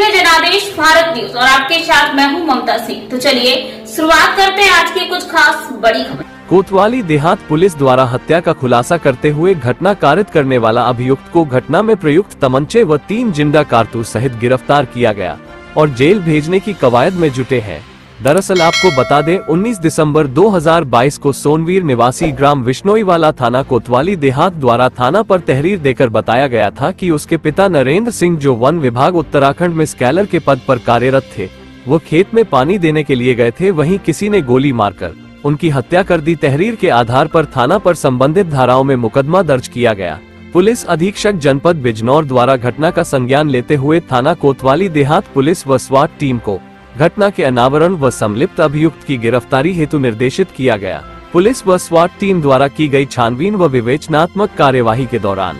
है जनादेश, भारत न्यूज़, और आपके साथ मैं हूँ ममता सिंह। तो चलिए, शुरुआत करते हैं आज की कुछ खास बड़ी खबर। कोतवाली देहात पुलिस द्वारा हत्या का खुलासा करते हुए घटना कारित करने वाला अभियुक्त को घटना में प्रयुक्त तमंचे व तीन ज़िंदा कारतूस सहित गिरफ़्तार किया गया, और जेल भेजने की कवायद में जुटे हैं। दरअसल आपको बता दें 19 दिसंबर 2022 को सोनवीर निवासी ग्राम विश्नोईवाला थाना कोतवाली देहात द्वारा थाना पर तहरीर देकर बताया गया था कि उसके पिता नरेंद्र सिंह जो वन विभाग उत्तराखंड में स्कैलर के पद पर कार्यरत थे, वो खेत में पानी देने के लिए गए थे, वहीं किसी ने गोली मारकर उनकी हत्या कर दी। तहरीर के आधार पर थाना पर संबंधित धाराओं में मुकदमा दर्ज किया गया। पुलिस अधीक्षक जनपद बिजनौर द्वारा घटना का संज्ञान लेते हुए थाना कोतवाली देहात पुलिस व स्वाट टीम को घटना के अनावरण व संलिप्त अभियुक्त की गिरफ्तारी हेतु निर्देशित किया गया। पुलिस व स्वाट टीम द्वारा की गई छानबीन व विवेचनात्मक कार्यवाही के दौरान,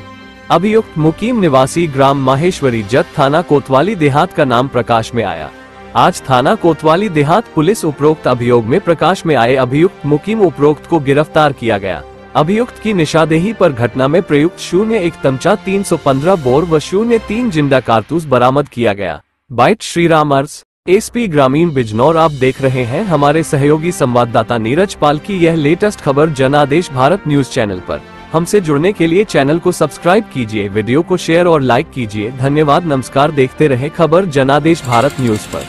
अभियुक्त मुकीम निवासी ग्राम माहेश्वरी जत थाना कोतवाली देहात का नाम प्रकाश में आया। आज थाना कोतवाली देहात पुलिस उपरोक्त अभियोग में प्रकाश में आए अभियुक्त मुकीम उपरोक्त को गिरफ़्तार किया गया। अभियुक्त की निशादेही पर घटना में प्रयुक्त शून्य एक तमचा 315 बोर व शून्य तीन ज़िंदा कारतूस बरामद किया गया। Bite Shriram ours. एसपी ग्रामीण बिजनौर, आप देख रहे हैं हमारे सहयोगी संवाददाता नीरज पाल की यह लेटेस्ट खबर जनादेश भारत न्यूज़ चैनल पर। हमसे जुड़ने के लिए चैनल को सब्सक्राइब कीजिए, वीडियो को शेयर और लाइक कीजिए। धन्यवाद, नमस्कार, देखते रहे खबर जनादेश भारत न्यूज़ पर।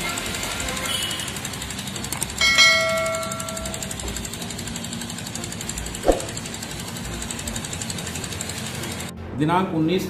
दिनांक 19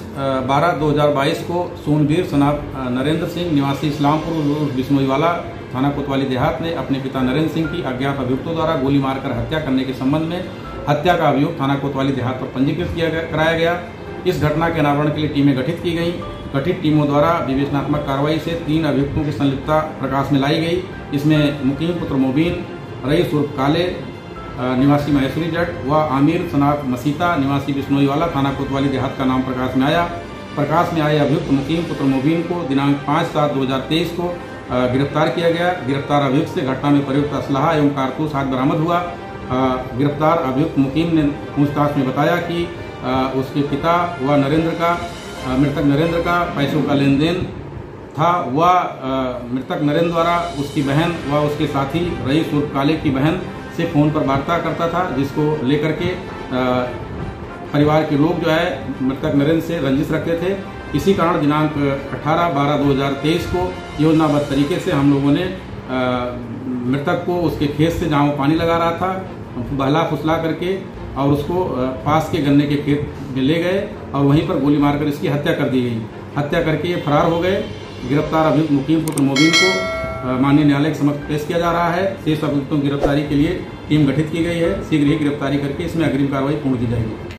बारह 2022 को सोनवीर सनाब नरेंद्र सिंह निवासी इस्लामपुर बिश्नोईवाला थाना कोतवाली देहात ने अपने पिता नरेंद्र सिंह की अज्ञात अभियुक्तों द्वारा गोली मारकर हत्या करने के संबंध में हत्या का अभियुक्त थाना कोतवाली देहात पर पंजीकृत किया गया, कराया गया। इस घटना के अनावरण के लिए टीमें गठित की गई। गठित टीमों द्वारा विवेचनात्मक कार्रवाई से तीन अभियुक्तों की संलिप्तता प्रकाश में लाई गई। इसमें मुकीम पुत्र मोबीन, रईस उर्फ़ काले निवासी महेश्वरी जट व आमिर सनात मसीता, निवासी बिश्नोईवाला, थाना कोतवाली देहात का नाम प्रकाश में आया। प्रकाश में आए अभियुक्त मुकीम पुत्र मुबीन को दिनांक पाँच सात दो हज़ार तेईस को गिरफ़्तार किया गया। गिरफ़्तार अभियुक्त से घटना में प्रयुक्त असलाहा एवं कारतूस हाथ बरामद हुआ। गिरफ़्तार अभियुक्त मुकीम ने पूछताछ में बताया कि उसके पिता व नरेंद्र का मृतक नरेंद्र का पैसों का लेन देन था वह मृतक नरेंद्र द्वारा उसकी बहन व उसके साथी रईस उर्फ़ काले की बहन से फ़ोन पर वार्ता करता था, जिसको लेकर के परिवार के लोग जो है, मृतक नरेंद्र से रंजिश रखते थे। इसी कारण दिनांक 18 बारह 2023 को योजनाबद्ध तरीके से हम लोगों ने मृतक को उसके खेत से जहाँ वो पानी लगा रहा था, बहला फुसला करके और उसको पास के गन्ने के खेत में ले गए और वहीं पर गोली मारकर इसकी हत्या कर दी गई। हत्या करके ये फरार हो गए। गिरफ़्तार अभियुक्त मुकीम पुत्र मोबिन को माननीय न्यायालय के समक्ष पेश किया जा रहा है। शेष अभियुक्तों की गिरफ्तारी के लिए टीम गठित की गई है। शीघ्र ही गिरफ्तारी करके इसमें अग्रिम कार्रवाई पूर्ण की जाएगी।